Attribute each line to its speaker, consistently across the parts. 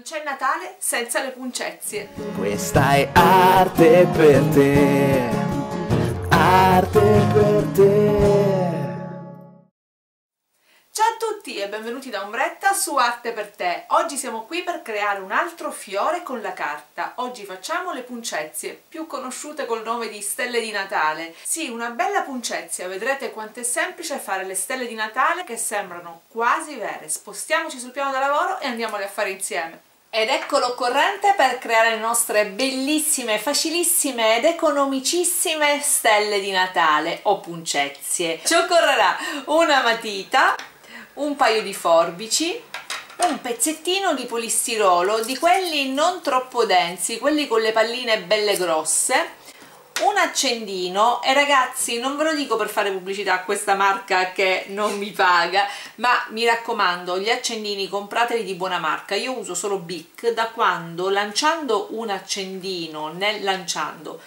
Speaker 1: Non c'è Natale senza le puncezie.
Speaker 2: Questa è arte per te, arte per te.
Speaker 1: Ciao a tutti e benvenuti da Ombretta su Arte per te. Oggi siamo qui per creare un altro fiore con la carta. Oggi facciamo le puncezie, più conosciute col nome di stelle di Natale. Sì, una bella puncezia, vedrete quanto è semplice fare le stelle di Natale che sembrano quasi vere. Spostiamoci sul piano da lavoro e andiamole a fare insieme. Ed ecco l'occorrente per creare le nostre bellissime, facilissime ed economicissime stelle di Natale o puncezie. Ci occorrerà una matita, un paio di forbici, un pezzettino di polistirolo, di quelli non troppo densi, quelli con le palline belle grosse, un accendino. E ragazzi non ve lo dico per fare pubblicità a questa marca che non mi paga ma mi raccomando gli accendini comprateli di buona marca. Io uso solo Bic da quando lanciando un accendino nel lanciando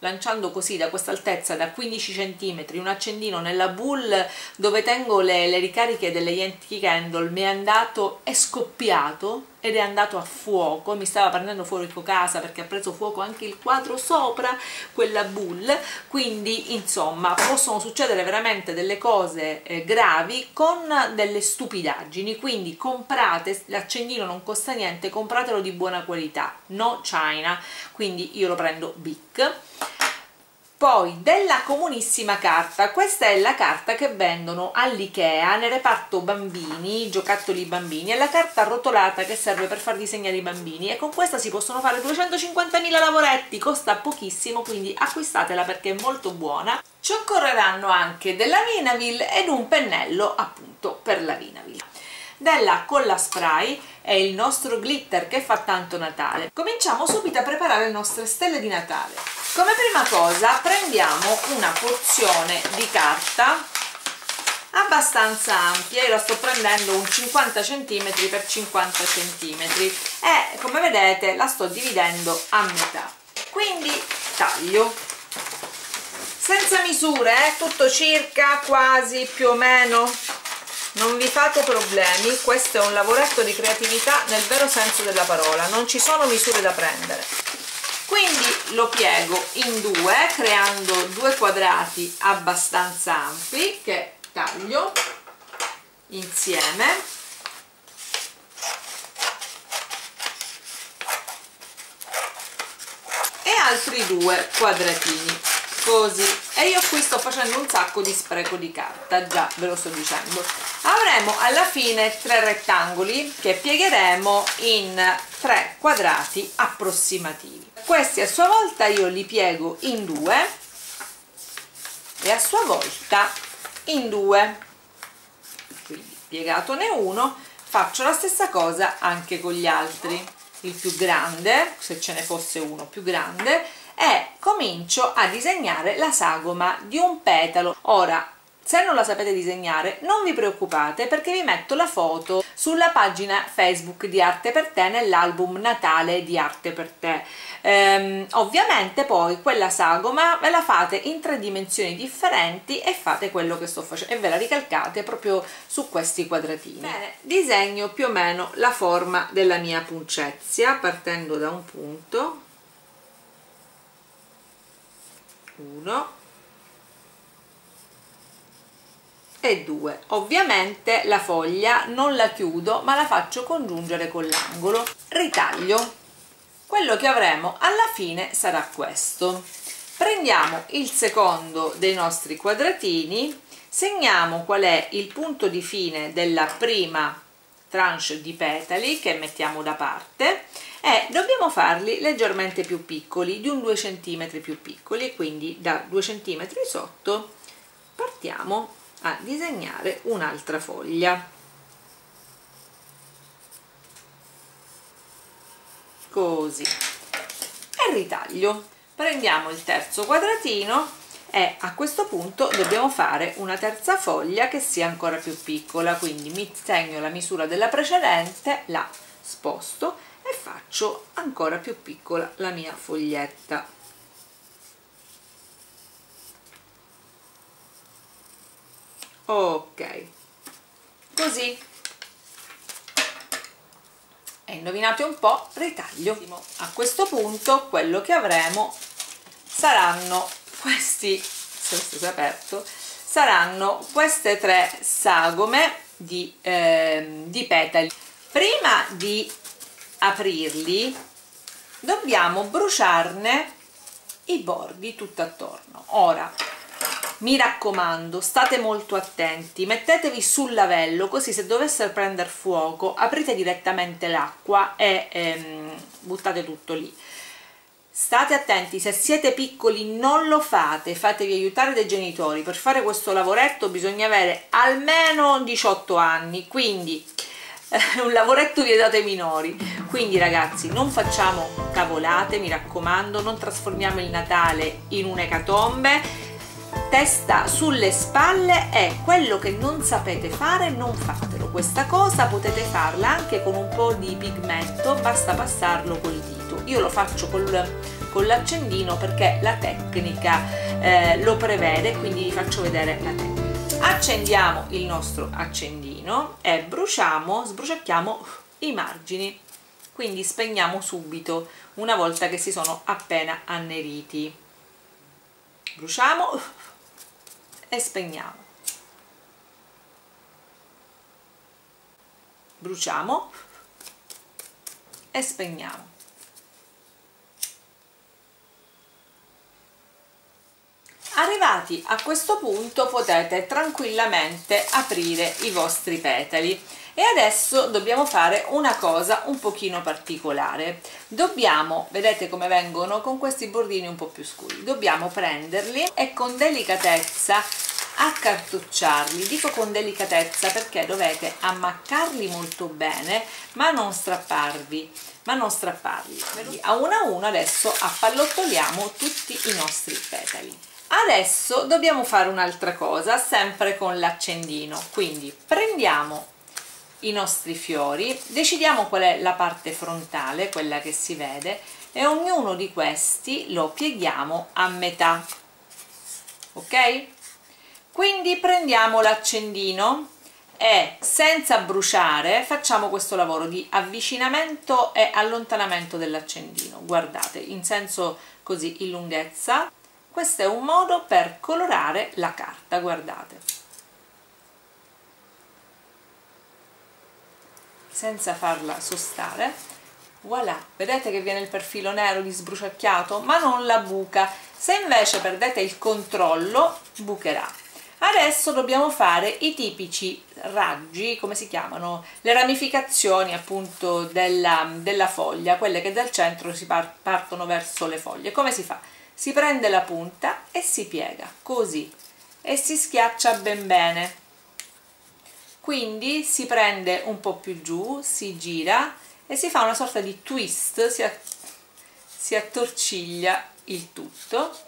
Speaker 1: lanciando così da questa altezza da 15 cm un accendino nella bowl dove tengo le, le ricariche delle Yankee Candle mi è andato, è scoppiato ed è andato a fuoco, mi stava prendendo fuori casa perché ha preso fuoco anche il quadro sopra quella bowl, quindi insomma possono succedere veramente delle cose eh, gravi con delle stupidaggini, quindi comprate, l'accendino non costa niente, compratelo di buona qualità, no China, quindi io lo prendo Bic poi della comunissima carta. Questa è la carta che vendono all'Ikea nel reparto bambini, giocattoli bambini. È la carta arrotolata che serve per far disegnare i bambini. E con questa si possono fare 250.000 lavoretti. Costa pochissimo quindi acquistatela perché è molto buona. Ci occorreranno anche della Vinaville ed un pennello appunto per la Vinaville della colla spray è il nostro glitter che fa tanto Natale. Cominciamo subito a preparare le nostre stelle di Natale. Come prima cosa prendiamo una porzione di carta abbastanza ampia, io la sto prendendo un 50 cm x 50 cm e come vedete la sto dividendo a metà. Quindi taglio. Senza misure, eh? tutto circa, quasi, più o meno non vi fate problemi questo è un lavoretto di creatività nel vero senso della parola non ci sono misure da prendere. Quindi lo piego in due creando due quadrati abbastanza ampi che taglio insieme. E altri due quadratini così. E io qui sto facendo un sacco di spreco di carta già ve lo sto dicendo avremo alla fine tre rettangoli che piegheremo in tre quadrati approssimativi. Questi a sua volta io li piego in due e a sua volta in due. Quindi piegatone uno faccio la stessa cosa anche con gli altri. Il più grande se ce ne fosse uno più grande e comincio a disegnare la sagoma di un petalo. Ora se non la sapete disegnare non vi preoccupate perché vi metto la foto sulla pagina Facebook di Arte per te nell'album Natale di Arte per te. Ehm, ovviamente poi quella sagoma ve la fate in tre dimensioni differenti e fate quello che sto facendo e ve la ricalcate proprio su questi quadratini. Bene, disegno più o meno la forma della mia puncezia partendo da un punto 1 e 2 ovviamente la foglia non la chiudo ma la faccio congiungere con l'angolo. Ritaglio. Quello che avremo alla fine sarà questo. Prendiamo il secondo dei nostri quadratini segniamo qual è il punto di fine della prima tranche di petali che mettiamo da parte e dobbiamo farli leggermente più piccoli di un 2 cm più piccoli quindi da 2 cm sotto partiamo a disegnare un'altra foglia. Così. E ritaglio prendiamo il terzo quadratino e a questo punto dobbiamo fare una terza foglia che sia ancora più piccola. Quindi mi segno la misura della precedente la sposto e faccio ancora più piccola la mia foglietta ok. Così. E indovinate un po' ritaglio. A questo punto quello che avremo saranno questi se questo è aperto saranno queste tre sagome di, eh, di petali. Prima di aprirli dobbiamo bruciarne i bordi tutto attorno. Ora mi raccomando state molto attenti mettetevi sul lavello così se dovesse prendere fuoco aprite direttamente l'acqua e ehm, buttate tutto lì. State attenti se siete piccoli non lo fate fatevi aiutare dai genitori. Per fare questo lavoretto bisogna avere almeno 18 anni quindi eh, un lavoretto vietato ai minori. Quindi ragazzi non facciamo cavolate mi raccomando non trasformiamo il Natale in un'ecatombe testa sulle spalle e quello che non sapete fare non fatelo. Questa cosa potete farla anche con un po' di pigmento basta passarlo col dito. Io lo faccio col, con l'accendino perché la tecnica eh, lo prevede quindi vi faccio vedere la tecnica. Accendiamo il nostro accendino e bruciamo sbruciacchiamo i margini. Quindi spegniamo subito una volta che si sono appena anneriti. Bruciamo e spegniamo. Bruciamo e spegniamo. Arrivati a questo punto potete tranquillamente aprire i vostri petali e adesso dobbiamo fare una cosa un pochino particolare. Dobbiamo vedete come vengono? Con questi bordini un po più scuri. Dobbiamo prenderli e con delicatezza accartocciarli dico con delicatezza perché dovete ammaccarli molto bene ma non strapparvi ma non strapparli. A uno a uno adesso appallottoliamo tutti i nostri petali. Adesso dobbiamo fare un'altra cosa sempre con l'accendino. Quindi prendiamo i nostri fiori. Decidiamo qual è la parte frontale quella che si vede e ognuno di questi lo pieghiamo a metà. Ok? Quindi prendiamo l'accendino e senza bruciare facciamo questo lavoro di avvicinamento e allontanamento dell'accendino. Guardate in senso così in lunghezza questo è un modo per colorare la carta guardate senza farla sostare. Voilà vedete che viene il perfilo nero di sbruciacchiato? Ma non la buca. Se invece perdete il controllo bucherà. Adesso dobbiamo fare i tipici raggi come si chiamano? Le ramificazioni appunto della, della foglia quelle che dal centro si par partono verso le foglie. Come si fa? si prende la punta e si piega così e si schiaccia ben bene quindi si prende un po' più giù, si gira e si fa una sorta di twist, si, si attorciglia il tutto,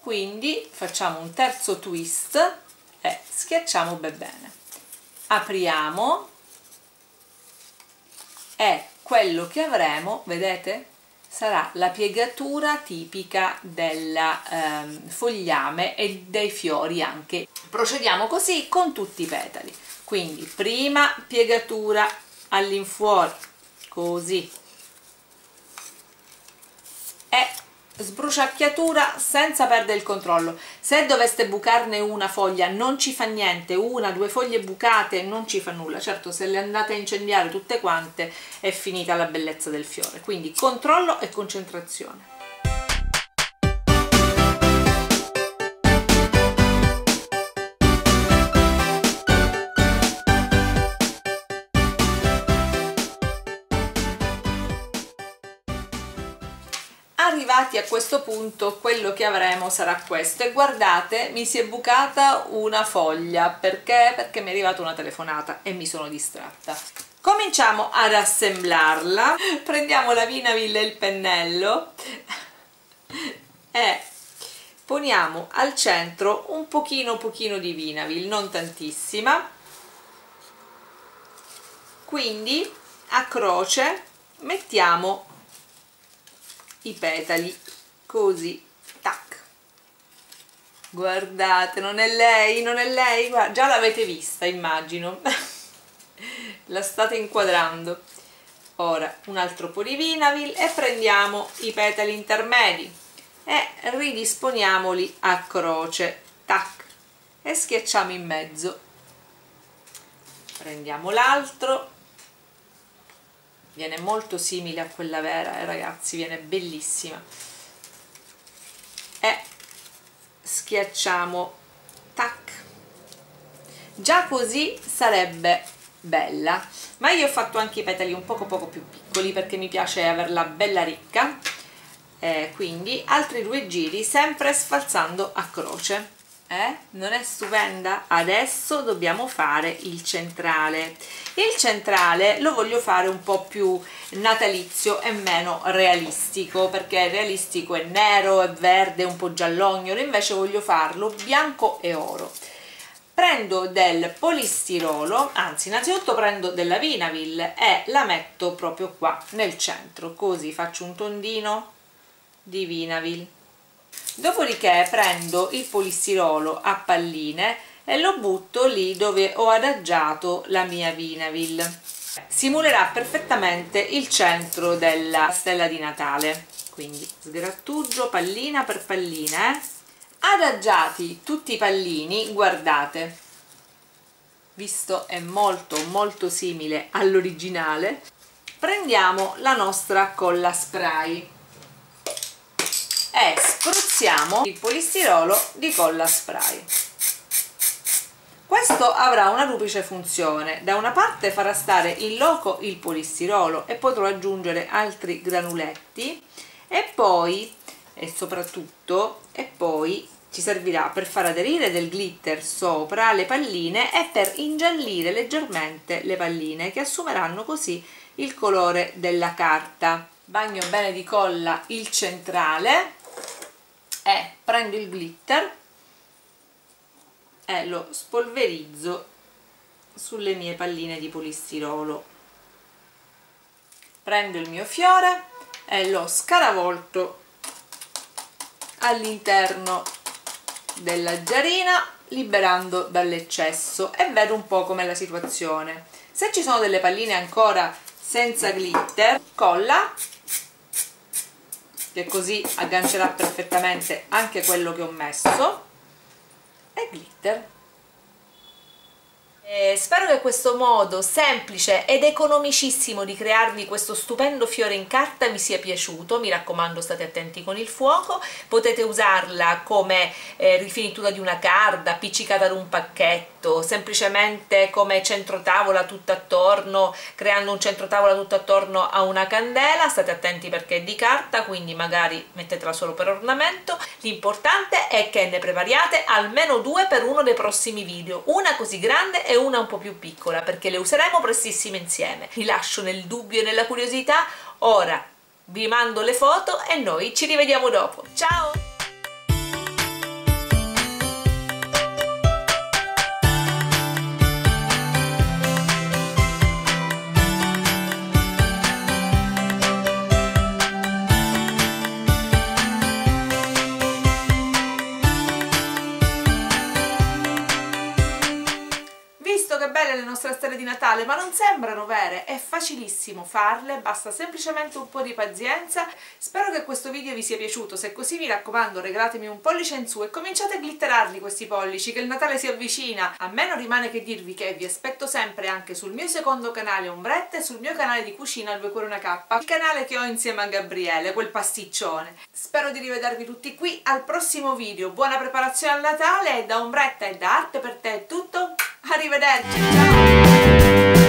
Speaker 1: quindi facciamo un terzo twist e schiacciamo ben bene. Apriamo e quello che avremo, vedete, sarà la piegatura tipica del ehm, fogliame e dei fiori anche. Procediamo così con tutti i petali quindi prima piegatura all'infuori così. E sbruciacchiatura senza perdere il controllo. Se doveste bucarne una foglia non ci fa niente. Una due foglie bucate non ci fa nulla. Certo se le andate a incendiare tutte quante è finita la bellezza del fiore. Quindi controllo e concentrazione arrivati a questo punto quello che avremo sarà questo. E guardate mi si è bucata una foglia. Perché? perché mi è arrivata una telefonata e mi sono distratta. Cominciamo ad assemblarla prendiamo la vinaville e il pennello. E poniamo al centro un pochino pochino di vinaville non tantissima. Quindi a croce mettiamo i petali così tac. Guardate non è lei non è lei Guarda, già l'avete vista immagino. La state inquadrando. Ora un altro po' di vinavil e prendiamo i petali intermedi e ridisponiamoli a croce. Tac. E schiacciamo in mezzo. Prendiamo l'altro viene molto simile a quella vera eh, ragazzi viene bellissima. E schiacciamo. Tac. Già così sarebbe bella. Ma io ho fatto anche i petali un poco poco più piccoli perché mi piace averla bella ricca. Eh, quindi altri due giri sempre sfalzando a croce eh? non è stupenda? adesso dobbiamo fare il centrale il centrale lo voglio fare un po' più natalizio e meno realistico perché realistico è nero, è verde, un po' giallognolo invece voglio farlo bianco e oro prendo del polistirolo anzi innanzitutto prendo della Vinavil e la metto proprio qua nel centro così faccio un tondino di Vinavil dopodiché prendo il polistirolo a palline e lo butto lì dove ho adagiato la mia Vinavil. Simulerà perfettamente il centro della stella di Natale. Quindi sgrattugio pallina per pallina eh? adagiati tutti i pallini guardate. Visto è molto molto simile all'originale prendiamo la nostra colla spray e spruzziamo il polistirolo di colla spray. Questo avrà una duplice funzione. Da una parte farà stare in loco il polistirolo e potrò aggiungere altri granuletti e poi e soprattutto e poi ci servirà per far aderire del glitter sopra le palline e per ingiallire leggermente le palline che assumeranno così il colore della carta. Bagno bene di colla il centrale è prendo il glitter e lo spolverizzo sulle mie palline di polistirolo. Prendo il mio fiore e lo scaravolto all'interno della giarina liberando dall'eccesso e vedo un po' com'è la situazione. Se ci sono delle palline ancora senza glitter colla che così aggancerà perfettamente anche quello che ho messo. E glitter. Eh, spero che questo modo semplice ed economicissimo di crearvi questo stupendo fiore in carta vi sia piaciuto, mi raccomando state attenti con il fuoco, potete usarla come eh, rifinitura di una carta, appiccicata ad un pacchetto, semplicemente come centrotavola tutto attorno, creando un centrotavola tutto attorno a una candela, state attenti perché è di carta, quindi magari mettetela solo per ornamento, l'importante è che ne prepariate almeno due per uno dei prossimi video, una così grande e una un po' più piccola perché le useremo prestissimo insieme. Vi lascio nel dubbio e nella curiosità, ora vi mando le foto e noi ci rivediamo dopo. Ciao! Natale ma non sembrano vere, è facilissimo farle, basta semplicemente un po' di pazienza. Spero che questo video vi sia piaciuto, se così mi raccomando regalatemi un pollice in su e cominciate a glitterarli questi pollici che il Natale si avvicina. A me non rimane che dirvi che vi aspetto sempre anche sul mio secondo canale Ombrette e sul mio canale di cucina 2 cuore una K il canale che ho insieme a Gabriele, quel pasticcione. Spero di rivedervi tutti qui al prossimo video. Buona preparazione al Natale da Ombretta e da Arte per te è tutto Arrivederci, ciao!